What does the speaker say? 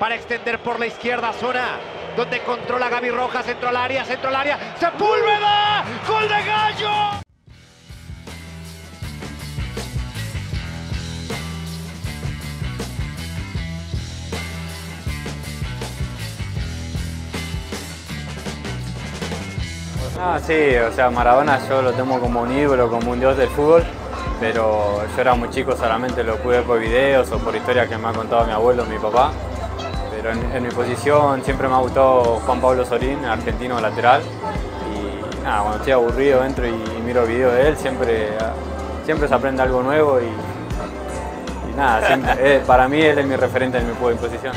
para extender por la izquierda zona donde controla Gaby Rojas, centro al área, centro al área, Sepúlveda, gol de Gallo. Ah, sí, o sea, Maradona yo lo tengo como un ídolo, como un dios del fútbol, pero yo era muy chico, solamente lo pude por videos o por historias que me ha contado mi abuelo, mi papá. Pero en, mi posición siempre me ha gustado Juan Pablo Sorín, argentino lateral. Y nada, cuando estoy aburrido entro y, miro videos de él, siempre, siempre se aprende algo nuevo y, nada, para mí él es mi referente en mi posición.